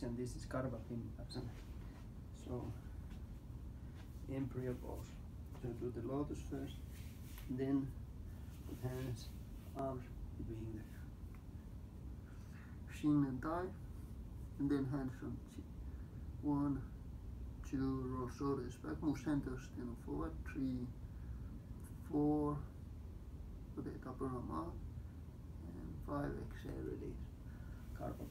And This is Garbha So embryo pose. So do the lotus first, then put hands, arms being the shin and thigh, and then hands from chin. One, two, roll shoulders back, move center, stand forward, three, four, rotate upper arm up, and five, exhale, release. Garbha